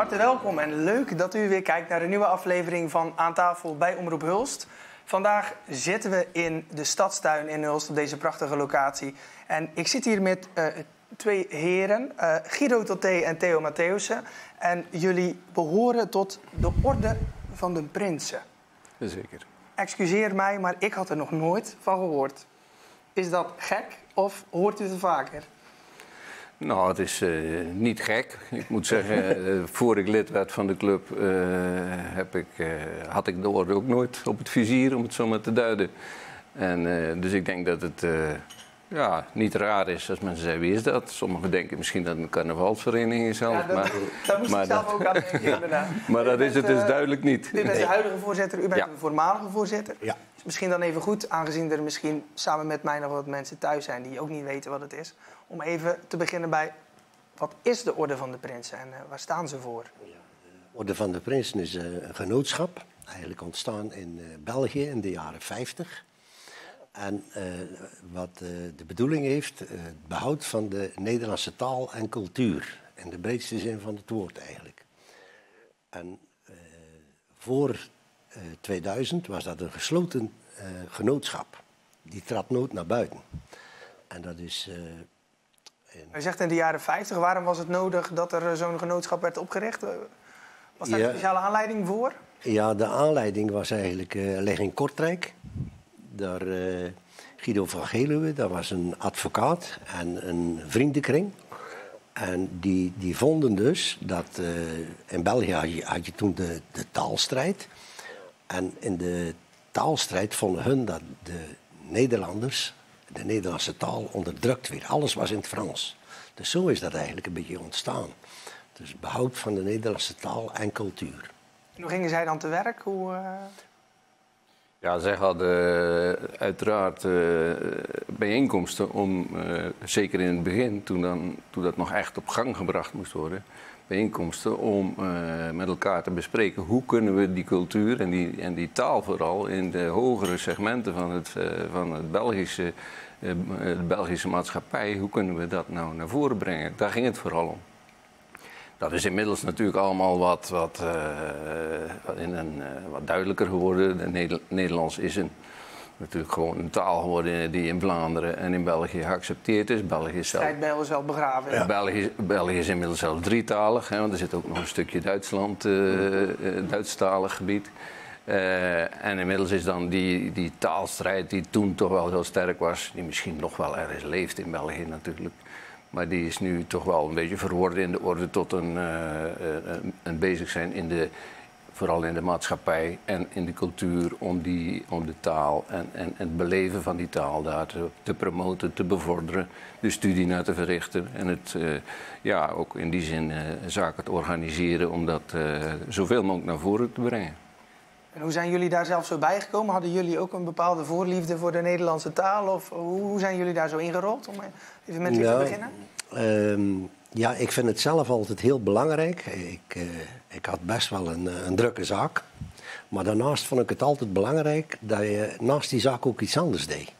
Van harte welkom en leuk dat u weer kijkt naar een nieuwe aflevering van Aan tafel bij Omroep Hulst. Vandaag zitten we in de stadstuin in Hulst op deze prachtige locatie. En ik zit hier met uh, twee heren, uh, Guido Toté en Theo Mattheussen. En jullie behoren tot de orde van de prinsen. Zeker. Excuseer mij, maar ik had er nog nooit van gehoord. Is dat gek of hoort u het vaker? Nou, het is uh, niet gek. Ik moet zeggen, uh, voor ik lid werd van de club, uh, heb ik, had ik de orde ook nooit op het vizier, om het zo maar te duiden. En, dus ik denk dat het ja, niet raar is als mensen zeggen, wie is dat? Sommigen denken misschien dat het een carnavalsvereniging is zelf. Ja, dat, maar, daar moest maar ik zelf dat, ook aan denken, ja, Maar dat is het dus duidelijk niet. U bent nee. de huidige voorzitter, u bent ja. de voormalige voorzitter. Ja. Is misschien dan even goed, aangezien er misschien samen met mij nog wat mensen thuis zijn die ook niet weten wat het is, om even te beginnen bij wat is de Orde van de Prinsen en uh, waar staan ze voor? Ja, de Orde van de Prinsen is uh, een genootschap, eigenlijk ontstaan in uh, België in de jaren 50. En wat de bedoeling heeft, het behoud van de Nederlandse taal en cultuur. In de breedste zin van het woord eigenlijk. En voor 2000 was dat een gesloten genootschap. Die trad nooit naar buiten. En dat is hij zegt in de jaren 50, waarom was het nodig dat er zo'n genootschap werd opgericht? Was daar een speciale aanleiding voor? Ja, de aanleiding was eigenlijk uh, leg in Kortrijk. Daar, uh, Guido van Geluwe, dat was een advocaat en een vriendenkring. En die, die vonden dus dat uh, in België had je, had je toen de, de taalstrijd. En in de taalstrijd vonden hun dat de Nederlanders de Nederlandse taal onderdrukt weer. Alles was in het Frans. Dus zo is dat eigenlijk een beetje ontstaan. Dus behoud van de Nederlandse taal en cultuur. En hoe gingen zij dan te werk? Hoe, uh... Ja, zij hadden uh, uiteraard uh, bijeenkomsten om, zeker in het begin, toen, dan, toen dat nog echt op gang gebracht moest worden, bijeenkomsten om met elkaar te bespreken hoe kunnen we die cultuur en die, en die taal vooral in de hogere segmenten van het, van het Belgische eh, de Belgische maatschappij, hoe kunnen we dat nou naar voren brengen? Daar ging het vooral om. Dat is inmiddels natuurlijk allemaal wat, wat, in een, wat duidelijker geworden. Nederlands is een, natuurlijk gewoon een taal geworden die in Vlaanderen en in België geaccepteerd is. België is zelf, is wel begraven. Ja. België, België, is inmiddels zelfs drietalig, hè, want er zit ook nog een stukje Duitsland, Duitsstalig gebied. Uh, en inmiddels is dan die, die taalstrijd die toen toch wel heel sterk was, die misschien nog wel ergens leeft in België natuurlijk. Maar die is nu toch wel een beetje verworden in de orde tot een, uh, een, een, bezig zijn in de, vooral in de maatschappij en in de cultuur om, die, om de taal en, en, en het beleven van die taal daar te, te promoten, te bevorderen, de studie naar te verrichten en het uh, ja, ook in die zin zaken te organiseren om dat zoveel mogelijk naar voren te brengen. En hoe zijn jullie daar zelf zo bijgekomen? Hadden jullie ook een bepaalde voorliefde voor de Nederlandse taal? Of hoe zijn jullie daar zo ingerold? Om even met u te beginnen. Um, ja, ik vind het zelf altijd heel belangrijk. Ik, uh, ik had best wel een, eh, een, drukke zaak. Maar daarnaast vond ik het altijd belangrijk dat je naast die zaak ook iets anders deed.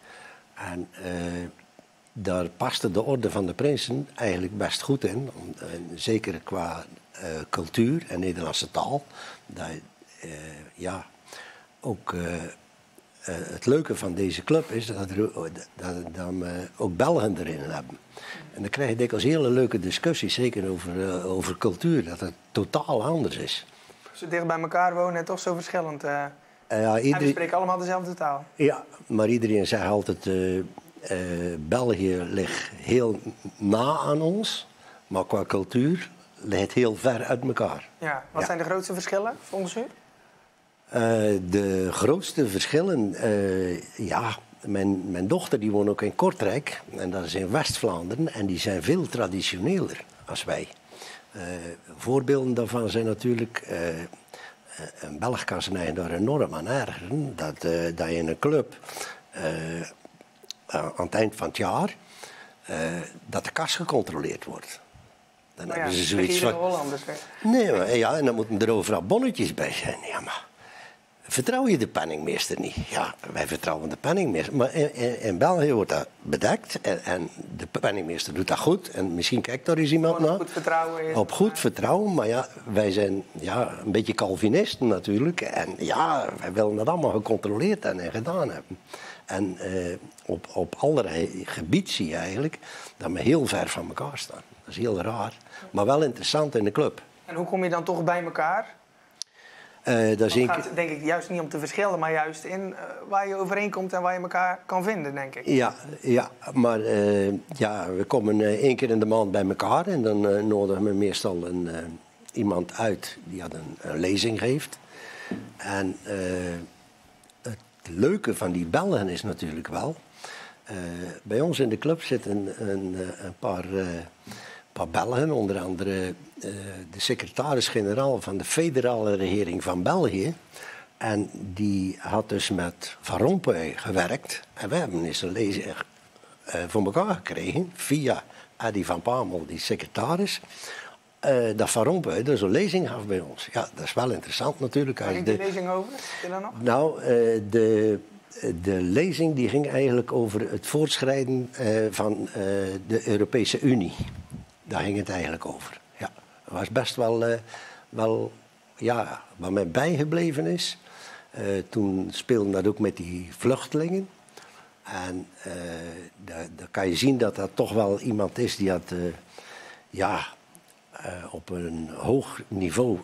En uh, daar paste de Orde van de Prinsen eigenlijk best goed in. Zeker qua cultuur en Nederlandse taal. Dat, ja, ook uh, het leuke van deze club is dat, er, dat, dat we ook Belgen erin hebben. En dan krijg je dikwijls hele leuke discussies, zeker over, over cultuur, dat het totaal anders is. Ze dicht bij elkaar wonen en toch zo verschillend. Ja, iedereen... En we spreken allemaal dezelfde taal. Ja, maar iedereen zegt altijd, België ligt heel na aan ons, maar qua cultuur ligt het heel ver uit elkaar. Ja, wat zijn de grootste verschillen volgens u? Uh, de grootste verschillen, uh, ja, mijn, mijn dochter die woont ook in Kortrijk en dat is in West-Vlaanderen en die zijn veel traditioneler als wij. Uh, voorbeelden daarvan zijn natuurlijk, een Belg kan zijn eigen daar enorm aan ergeren, dat, dat je in een club aan het eind van het jaar, dat de kas gecontroleerd wordt. Dan ja, hebben ze zoiets van. Hollanders, Nee, maar, ja, en dan moeten er overal bonnetjes bij zijn. Ja, maar vertrouw je de penningmeester niet? Ja, wij vertrouwen de penningmeester. Maar in, in, in België wordt dat bedekt en, en, de penningmeester doet dat goed. En misschien kijkt daar eens iemand naar. Op goed vertrouwen. Is op goed vertrouwen, maar ja, wij zijn ja, een beetje Calvinisten natuurlijk. En ja, wij willen dat allemaal gecontroleerd en gedaan hebben. En eh, op, op allerlei gebieden zie je eigenlijk dat we heel ver van elkaar staan. Dat is heel raar, maar wel interessant in de club. En hoe kom je dan toch bij elkaar? Uh, dat gaat denk ik juist niet om te verschillen, maar juist in uh, waar je overeenkomt en waar je elkaar kan vinden, denk ik. Ja, ja maar uh, ja, we komen één keer in de maand bij elkaar en dan nodigen we meestal een, iemand uit die dat een, een, lezing geeft. En het leuke van die bellen is natuurlijk wel. bij ons in de club zitten een, een, een paar Belgen, onder andere uh, de secretaris-generaal van de federale regering van België. En die had dus met Van Rompuy gewerkt. En we hebben eens een lezing uh, voor elkaar gekregen via Eddie van Pamel, die secretaris. Uh, dat Van Rompuy dus een lezing gaf bij ons. Ja, dat is wel interessant natuurlijk. Waar ging die lezing over? dan nog? Nou, de, de lezing die ging eigenlijk over het voortschrijden van de Europese Unie. Daar ging het eigenlijk over. Ja. Was best wel, uh, wel ja, wat mij bijgebleven is. Uh, toen speelde dat ook met die vluchtelingen. En uh, daar, kan je zien dat dat toch wel iemand is die had, ja, op een hoog niveau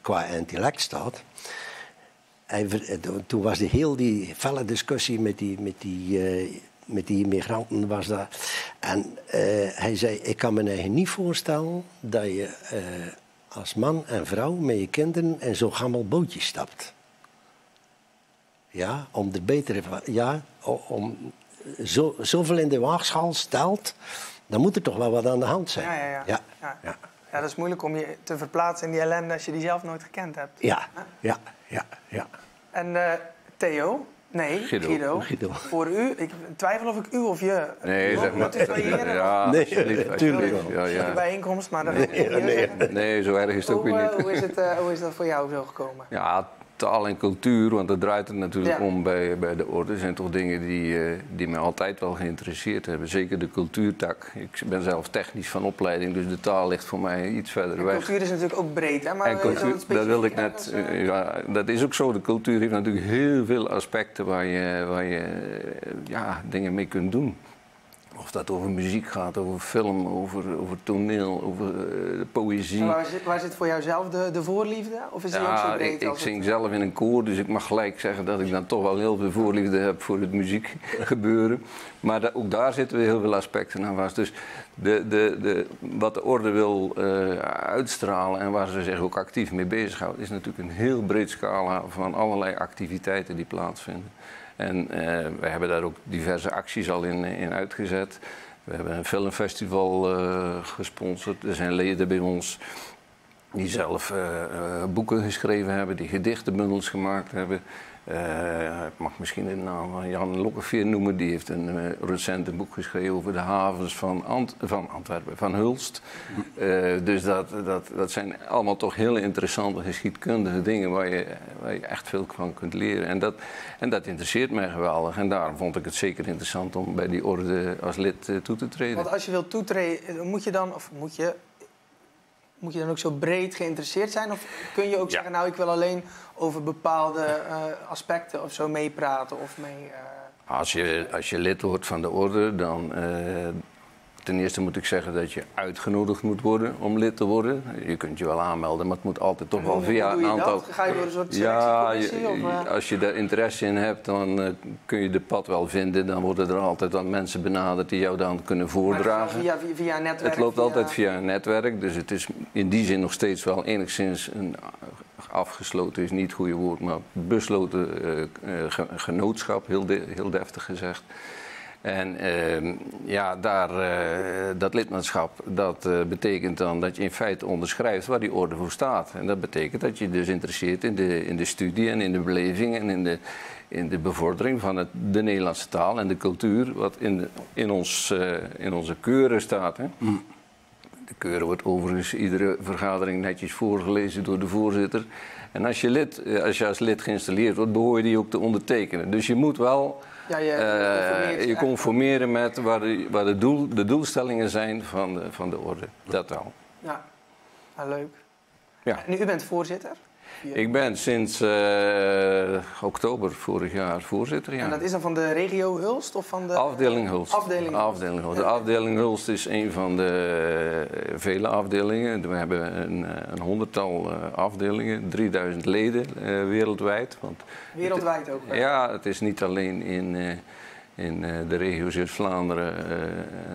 qua intellect staat. En toen was de heel die felle discussie met die, met die met die immigranten was dat. En eh, hij zei, ik kan me eigenlijk niet voorstellen dat je eh, als man en vrouw met je kinderen in zo'n gammel bootje stapt. Ja, om de betere... Ja, om zo, zoveel in de waagschaal stelt, dan moet er toch wel wat aan de hand zijn. Ja, ja, ja. ja. ja. ja. dat is moeilijk om je te verplaatsen in die ellende als je die zelf nooit gekend hebt. Ja, ja, ja, ja. En uh, Theo, Nee, Guido. Voor u, ik twijfel of ik u of je. Nee, zeg maar. Ja, nee, natuurlijk Ja, ja. bijeenkomst, maar dat nee, nee, nee, zo erg is het ook weer niet. Hoe is, het, uh, hoe is dat voor jou zo gekomen? Ja, taal en cultuur, want dat draait het natuurlijk om bij, bij de orde. zijn toch dingen die, uh, die mij altijd wel geïnteresseerd hebben. Zeker de cultuurtak. Ik ben zelf technisch van opleiding, dus de taal ligt voor mij iets verder weg. Cultuur is natuurlijk ook breed, hè? Maar en cultuur, dat wilde ik net. Uh, ja, dat is ook zo. De cultuur heeft natuurlijk heel veel aspecten waar je, waar je ja, dingen mee kunt doen. Of dat over muziek gaat, over film, over, over toneel, over uh, poëzie. waar, zit, waar zit voor jou zelf de, de voorliefde? Of is die ja, ook zo breed? Ik, ik zing zelf in een koor, dus ik mag gelijk zeggen dat ik dan toch wel heel veel voorliefde heb voor het muziekgebeuren. maar ook daar zitten we heel veel aspecten aan vast. Dus de, de, de, wat de orde wil uh, uitstralen en waar ze zich ook actief mee bezighoudt, is natuurlijk een heel breed scala van allerlei activiteiten die plaatsvinden. En uh, we hebben daar ook diverse acties al in, in uitgezet. We hebben een filmfestival uh, gesponsord. Er zijn leden bij ons die zelf boeken geschreven hebben, die gedichtenbundels gemaakt hebben. Uh, ik mag misschien de naam van Jan Lokkeveer noemen. Die heeft een uh, recent een boek geschreven over de havens van, van Antwerpen, van Hulst. Uh, dus dat, dat, dat zijn allemaal toch heel interessante geschiedkundige dingen waar je, waar je echt veel van kunt leren. En dat, en dat interesseert mij geweldig. En daarom vond ik het zeker interessant om bij die orde als lid toe te treden. Want als je wilt toetreden, moet je dan, of moet je moet je dan ook zo breed geïnteresseerd zijn? Of kun je ook zeggen, nou, ik wil alleen over bepaalde uh, aspecten of zo meepraten of mee... Uh... Als, je, als je lid wordt van de orde, dan uh, Ten eerste moet ik zeggen dat je uitgenodigd moet worden om lid te worden. Je kunt je wel aanmelden, maar het moet altijd toch wel via een aantal. Ga je door een soort ja, je, als je daar interesse in hebt, dan uh, kun je de pad wel vinden. Dan worden er altijd dan mensen benaderd die jou dan kunnen voordragen. Via, via, via, een netwerk? Het loopt altijd via een netwerk, dus het is in die zin nog steeds wel enigszins een afgesloten is niet het goede woord, maar besloten uh, uh, genootschap, heel, de, heel deftig gezegd. En uh, ja, daar, uh, dat lidmaatschap, dat uh, betekent dan dat je in feite onderschrijft waar die orde voor staat. En dat betekent dat je dus interesseert in de, in de studie en in de beleving en in de, in de bevordering van het, de Nederlandse taal en de cultuur, wat in, de, in, ons, in onze keuren staat. Hè. Mm. De keuren wordt overigens iedere vergadering netjes voorgelezen door de voorzitter. En als je, lid, eh, als je als lid geïnstalleerd wordt, behoor je die ook te ondertekenen. Dus je moet wel Ja, je, eh, je echt. conformeren met waar de, waar de, doel, de doelstellingen zijn van de, van de orde. Dat wel. Ja, Ah, leuk. Ja. En u bent voorzitter. Ik ben sinds eh, oktober vorig jaar voorzitter. Ja. En dat is dan van de regio Hulst of van de... Afdeling Hulst. Afdeling Hulst. Afdeling Hulst. De afdeling Hulst is een van de eh, vele afdelingen. We hebben een, eh, een honderdtal afdelingen, 3000 leden wereldwijd. Want Wereldwijd ook. hè? ja, het is niet alleen in, in de regio Zuid-Vlaanderen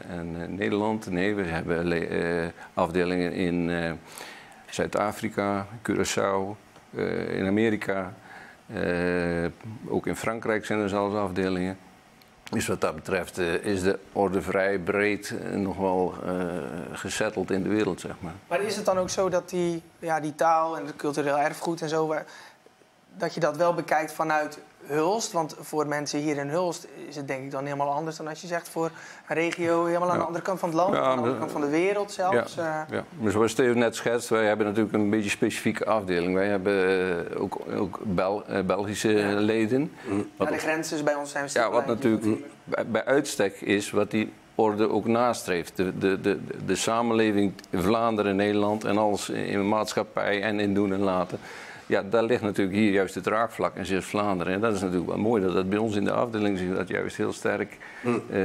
en Nederland. Nee, we hebben afdelingen in Zuid-Afrika, Curaçao, eh, in Amerika. Eh, ook in Frankrijk zijn er zelfs afdelingen. Dus wat dat betreft eh, is de orde vrij breed nog wel gesetteld in de wereld, zeg maar. Maar is het dan ook zo dat die, ja, die taal en het cultureel erfgoed en zo... waar- dat je dat wel bekijkt vanuit Hulst? Want voor mensen hier in Hulst is het denk ik dan helemaal anders... dan als je zegt voor een regio helemaal aan de Ja. andere kant van het land... Ja, aan de andere kant van de wereld zelfs. eh. Ja, maar zoals Steven net schetst, wij hebben natuurlijk een beetje een specifieke afdeling. Wij hebben eh, ook, ook Bel- eh, Belgische leden. Ja, Wat, de grenzen is bij ons zijn ja, wat natuurlijk bij, bij uitstek is wat die orde ook nastreeft. De, de, de, de samenleving Vlaanderen, Nederland en alles in de maatschappij en in doen en laten. Ja, daar ligt natuurlijk hier juist het raakvlak in Zuid-Vlaanderen. En dat is natuurlijk wel mooi dat dat bij ons in de afdeling zich dat juist heel sterk eh,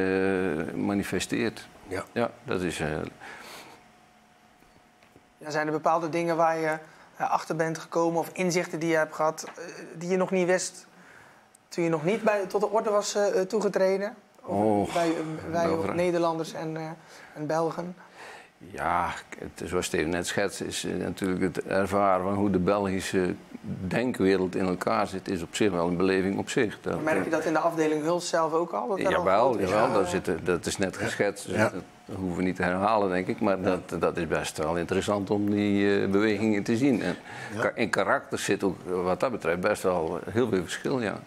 manifesteert. Ja. Ja, dat is... eh, Ja, zijn er bepaalde dingen waar je eh, achter bent gekomen of inzichten die je hebt gehad eh, die je nog niet wist toen je nog niet bij, tot de orde was toegetreden? Of Oh, wij wij. Nederlanders en, eh, en Belgen. Ja, het, zoals Steven net schetst, is eh, natuurlijk het ervaren van hoe de Belgische denkwereld in elkaar zit, is op zich wel een beleving op zich. Dat, Merk je dat in de afdeling Hulst zelf ook al? Dat al Jawel, jawel Ja. daar zitten, dat is net geschetst. dus Ja. Dat hoeven we niet te herhalen, denk ik. Maar dat, dat is best wel interessant om die eh, bewegingen te zien. En in karakter zit ook wat dat betreft best wel heel veel verschil, ja.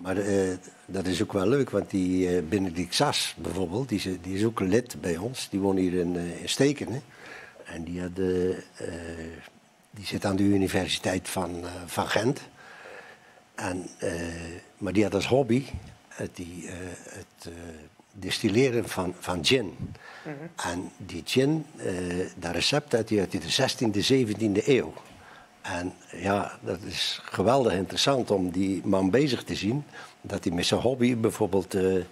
Maar eh, dat is ook wel leuk, want die eh Benedict Sas bijvoorbeeld, die is, die is ook lid bij ons. Die woont hier in, eh, in Stekenen. En die, had, die zit aan de Universiteit van, van Gent. En, maar die had als hobby het, die, het distilleren van, van gin. En die gin, dat recept uit die uit de 16e, 17e eeuw. En ja, dat is geweldig interessant om die man bezig te zien. Dat hij met zijn hobby bijvoorbeeld... eh, eh,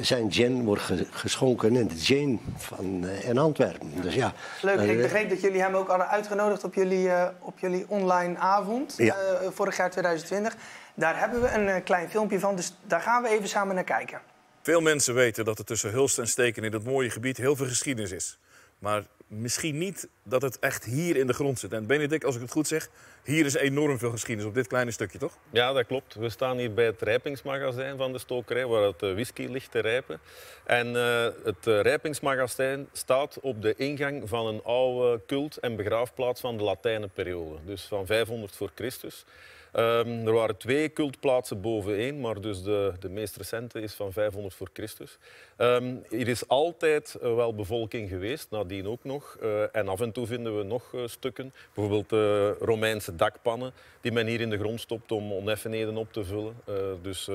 zijn gin wordt ge- geschonken in de Jane van, eh, in Antwerpen. Dus ja, Leuk, ik begreep dat jullie hem ook hadden uitgenodigd op jullie, eh, op jullie online avond. Ja. eh, vorig jaar 2020. Daar hebben we een klein filmpje van, dus daar gaan we even samen naar kijken. Veel mensen weten dat er tussen Hulst en Steken in dat mooie gebied heel veel geschiedenis is. Maar misschien niet dat het echt hier in de grond zit. En Benedict, als ik het goed zeg, hier is enorm veel geschiedenis op dit kleine stukje, toch? Ja, dat klopt. We staan hier bij het rijpingsmagazijn van de stokerij, waar het eh, whisky ligt te rijpen. En eh, het eh, rijpingsmagazijn staat op de ingang van een oude cult- en begraafplaats van de Latijnenperiode. Dus van 500 voor Christus. Ehm, er waren twee cultplaatsen boveneen, maar dus de, de meest recente is van 500 voor Christus. Ehm, hier is altijd eh, wel bevolking geweest, nadien ook nog. Eh, en af en toe vinden we nog eh, stukken. Bijvoorbeeld eh, Romeinse dakpannen die men hier in de grond stopt om oneffenheden op te vullen. Dus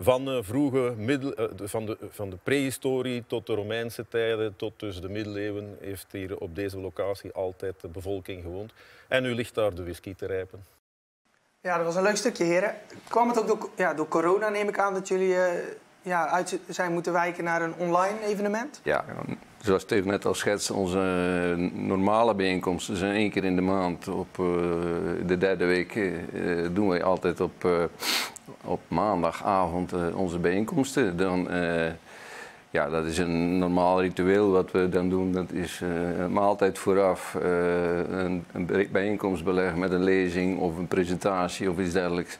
van, vroege middel, de- van, de, van de prehistorie tot de Romeinse tijden, tot dus de middeleeuwen, heeft hier op deze locatie altijd de bevolking gewoond. En nu ligt daar de whisky te rijpen. Ja, dat was een leuk stukje, heren. Kwam het ook door, ja, door corona, neem ik aan, dat jullie eh, ja, uit zijn moeten wijken naar een online evenement? Ja, zoals Steven net al schetst, onze eh, normale bijeenkomsten zijn één keer in de maand. Op eh, de derde week doen wij altijd op, op maandagavond onze bijeenkomsten. Dan, ja, dat is een normaal ritueel wat we dan doen. Dat is eh, een maaltijd vooraf, eh, een, een bij- bijeenkomst beleggen met een lezing of een presentatie of iets dergelijks.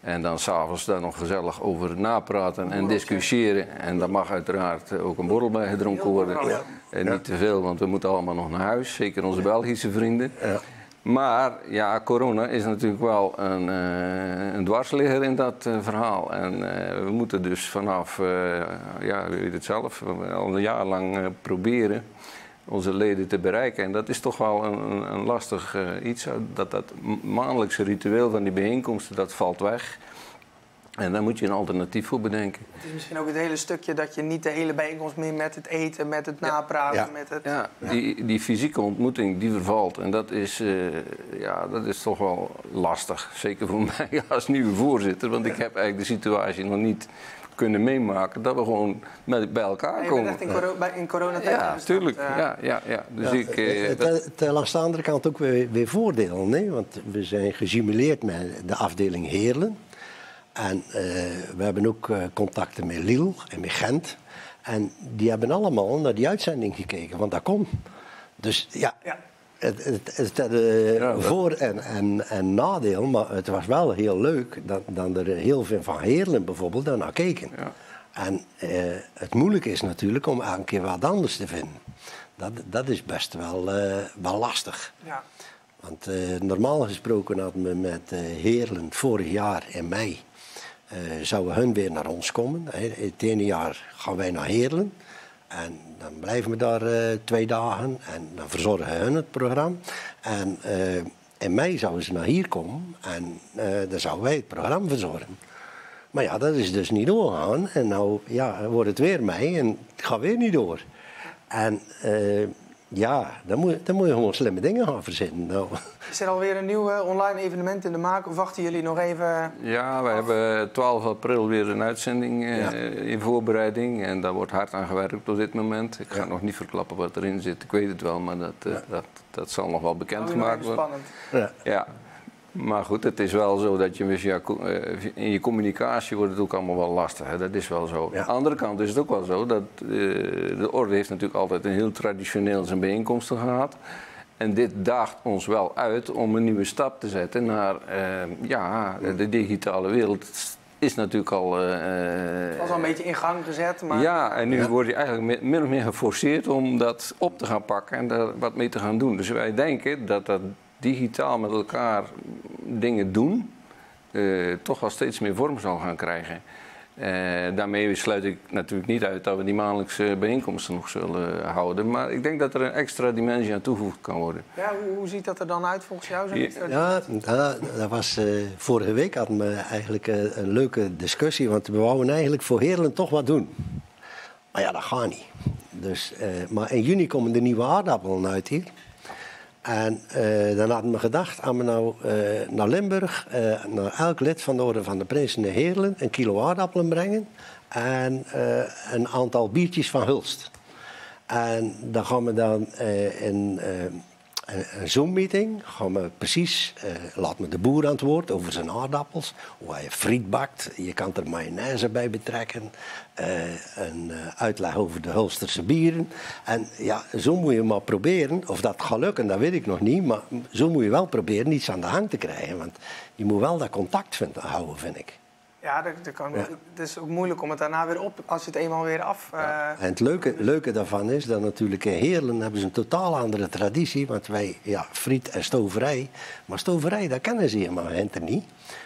En dan s'avonds daar nog gezellig over napraten en discussiëren. En daar mag uiteraard ook een borrel bij gedronken worden. En niet te veel, want we moeten allemaal nog naar huis. Zeker onze Belgische vrienden. Maar ja, corona is natuurlijk wel een, eh, een dwarsligger in dat eh, verhaal. En eh, we moeten dus vanaf, ja, u weet het zelf, al een jaar lang proberen onze leden te bereiken. En dat is toch wel een, een, lastig iets. Dat, dat maandelijkse ritueel van die bijeenkomsten, dat valt weg. En daar moet je een alternatief voor bedenken. Het is misschien ook het hele stukje dat je niet de hele bijeenkomst meer met het eten, met het napraten, Ja. met het... Ja, die, die fysieke ontmoeting die vervalt. En dat is, eh, ja, dat is toch wel lastig. Zeker voor mij als nieuwe voorzitter. Want ik heb eigenlijk de situatie nog niet kunnen meemaken dat we gewoon met, bij Ja, elkaar je bent komen. echt in, coro bij- in coronatijd Ja, ingestapt, tuurlijk. eh. Ja, ja, ja. Dus Ja, ik, eh, het, dat- het, het langs de andere kant ook weer, weer voordelen. Nee? Want we zijn gesimuleerd met de afdeling Heerlen. En eh, we hebben ook eh, contacten met Lille en met Gent. En die hebben allemaal naar die uitzending gekeken, want dat kon. Dus ja, Ja. het, het, het had, eh, Ja, voor- en, en, en nadeel, maar het was wel heel leuk dat, dat er heel veel van Heerlen bijvoorbeeld daarnaar keken. Ja. En het moeilijke is natuurlijk om elke keer wat anders te vinden. Dat, dat is best wel, wel lastig. Ja. Want normaal gesproken hadden we met Heerlen vorig jaar in mei... eh, zouden hun weer naar ons komen. Het ene jaar gaan wij naar Heerlen. En dan blijven we daar eh, twee dagen. En dan verzorgen hun het programma. En eh, in mei zouden ze naar hier komen. En dan zouden wij het programma verzorgen. Maar ja, dat is dus niet doorgaan. En nou ja, wordt het weer mei en het gaat weer niet door. En ja, dan moet, dan moet je gewoon slimme dingen gaan verzinnen. Nou, Is er alweer een nieuw eh, online evenement in de maak? Of wachten jullie nog even? Ja, we hebben 12 april weer een uitzending eh, Ja. in voorbereiding. En daar wordt hard aan gewerkt op dit moment. Ik ga nog niet verklappen wat erin zit. Ik weet het wel, maar dat, eh, dat, dat zal nog wel Hou bekend je nog gemaakt even worden. spannend. ja. Maar goed, het is wel zo dat je eh, in je communicatie wordt het ook allemaal wel lastig. Hè? Dat is wel zo. Ja. Aan de andere kant is het ook wel zo dat eh, de orde heeft natuurlijk altijd een heel traditioneel zijn bijeenkomsten gehad. En dit daagt ons wel uit om een nieuwe stap te zetten naar eh, ja, de digitale wereld. Is natuurlijk al. Het was al een beetje in gang gezet, maar ja, en nu Ja. word je eigenlijk mi- min of meer geforceerd om dat op te gaan pakken en daar wat mee te gaan doen. Dus wij denken dat dat digitaal met elkaar dingen doen, eh, toch wel steeds meer vorm zal gaan krijgen. Eh, daarmee sluit ik natuurlijk niet uit dat we die maandelijkse bijeenkomsten nog zullen houden. Maar ik denk dat er een extra dimensie aan toegevoegd kan worden. ja, hoe, hoe ziet dat er dan uit volgens jou? zo'n Ja. extra- Ja, dat, dat was, eh, vorige week hadden we eigenlijk eh, een leuke discussie. Want we wouden eigenlijk voor Heerlen toch wat doen. Maar ja, dat gaat niet. Dus, eh, maar in juni komen de nieuwe aardappelen uit hier. En eh, dan hadden we gedacht, aan nou eh, naar Limburg, eh, naar elk lid van de Orde van de Prinsen in Heerlen, een kilo aardappelen brengen. En een aantal biertjes van Hulst. En dan gaan we dan in een, Zoom-meeting, we precies, eh laat me de boer aan over zijn aardappels, hoe hij friet bakt. Je kan er mayonaise bij betrekken, eh, een eh, uitleg over de Hulsterse bieren. En ja, zo moet je maar proberen, of dat gaat lukken, dat weet ik nog niet, maar zo moet je wel proberen iets aan de hang te krijgen. Want je moet wel dat contact vinden, houden, vind ik. Ja, dat, dat kan, Ja. het is ook moeilijk om het daarna weer op, als je het eenmaal weer af... eh, En het leuke, leuke daarvan is dat natuurlijk in Heerlen hebben ze een totaal andere traditie. Want wij, ja, friet en stoverij. Maar stoverij, dat kennen ze helemaal hinter niet.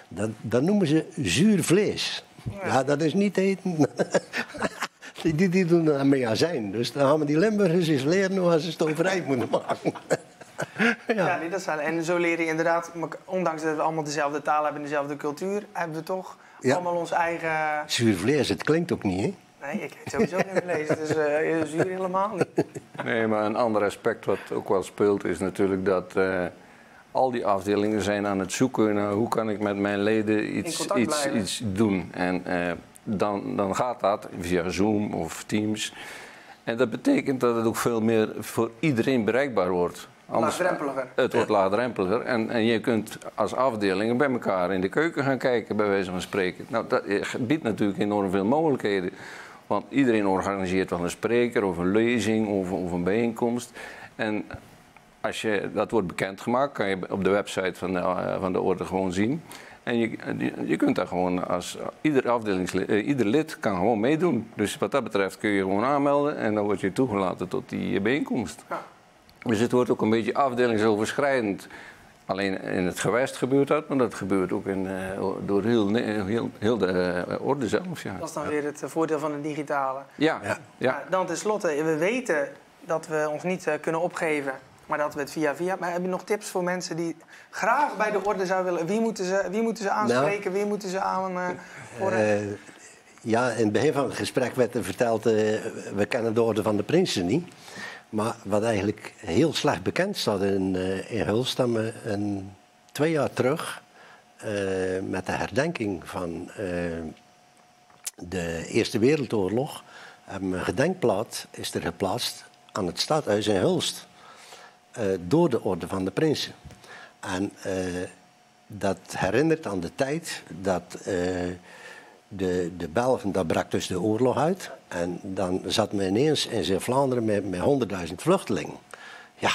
Dat, dat noemen ze zuur vlees. Ja, dat is niet eten. die, die, doen dat met azijn. Dus dan gaan we die Limburgers eens leren hoe ze stoverij moeten maken. ja. nee, dat zijn, en zo leer je inderdaad, ondanks dat we allemaal dezelfde taal hebben, dezelfde cultuur, hebben we toch Ja. allemaal ons eigen... Zuur vlees, het klinkt ook niet, hè? Nee, ik heb sowieso niet gelezen. Het is eh, zuur helemaal niet. Nee, maar een ander aspect wat ook wel speelt is natuurlijk dat eh, al die afdelingen zijn aan het zoeken naar hoe kan ik met mijn leden iets, iets, iets doen. En eh, dan, dan gaat dat via Zoom of Teams. En dat betekent dat het ook veel meer voor iedereen bereikbaar wordt. Laagdrempeliger. Het wordt laagdrempeliger. En, en je kunt als afdelingen bij elkaar in de keuken gaan kijken, bij wijze van spreken. Nou, dat biedt natuurlijk enorm veel mogelijkheden. Want iedereen organiseert wel een spreker of een lezing of, of een bijeenkomst. En als je, dat wordt bekendgemaakt, kan je op de website van de, eh, van de orde gewoon zien. En je, je kunt daar gewoon als ieder afdelingslid, eh, ieder lid kan gewoon meedoen. Dus wat dat betreft kun je gewoon aanmelden en dan word je toegelaten tot die eh, bijeenkomst. Ja. Dus het wordt ook een beetje afdelingsoverschrijdend. Alleen in het gewest gebeurt dat, maar dat gebeurt ook in, eh, door heel, heel, heel de eh, orde zelf. Ja, Dat is dan weer het eh, voordeel van het digitale. ja, Ja. Dan tenslotte, we weten dat we ons niet eh, kunnen opgeven, maar dat we het via via. Maar heb je nog tips voor mensen die graag bij de orde zouden willen? Wie moeten ze, wie moeten ze aanspreken? Wie moeten ze aan voor, ja, in het begin van het gesprek werd er verteld, eh, we kennen de orde van de prinsen niet. Maar wat eigenlijk heel slecht bekend staat in, eh Hulst, dat we een, twee jaar terug eh, met de herdenking van eh, de Eerste Wereldoorlog, een gedenkplaat is er geplaatst aan het stadhuis in Hulst. eh, door de orde van de prinsen. En eh, dat herinnert aan de tijd dat eh, de, de Belgen, daar brak dus de oorlog uit. En dan zat men ineens in Zeeuw-Vlaanderen met, met 100.000 vluchtelingen. Ja,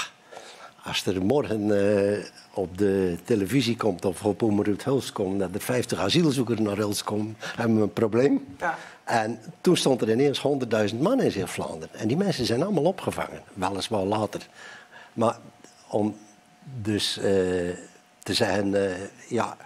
als er morgen eh, op de televisie komt of op Omroep Hulst komt dat er 50 asielzoekers naar Hulst komen, hebben we een probleem. Ja. En toen stond er ineens 100.000 man in Zeeuw-Vlaanderen. En die mensen zijn allemaal opgevangen, weliswaar later. Maar om dus eh, te zeggen, eh, ja,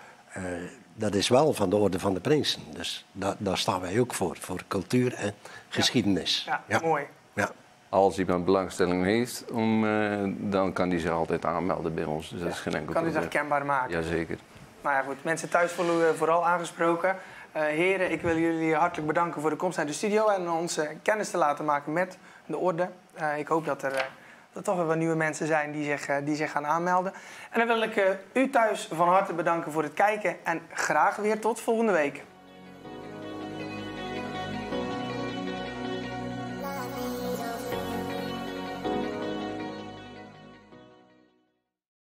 dat is wel van de orde van de prinsen. Dus da- daar staan wij ook voor, voor cultuur en geschiedenis. ja, mooi. Ja. Als iemand belangstelling heeft, om, eh, dan kan die zich altijd aanmelden bij ons. Dus dat is geen enkel Kan u zich probleem. kenbaar maken? Jazeker. Nou ja, goed. Mensen thuis voelen vooral aangesproken. Eh, heren, ik wil jullie hartelijk bedanken voor de komst naar de studio en ons eh, kennis te laten maken met de orde. Eh, ik hoop dat er, eh, dat er toch wel wat nieuwe mensen zijn die zich, eh, die zich gaan aanmelden. En dan wil ik eh, u thuis van harte bedanken voor het kijken en graag weer tot volgende week.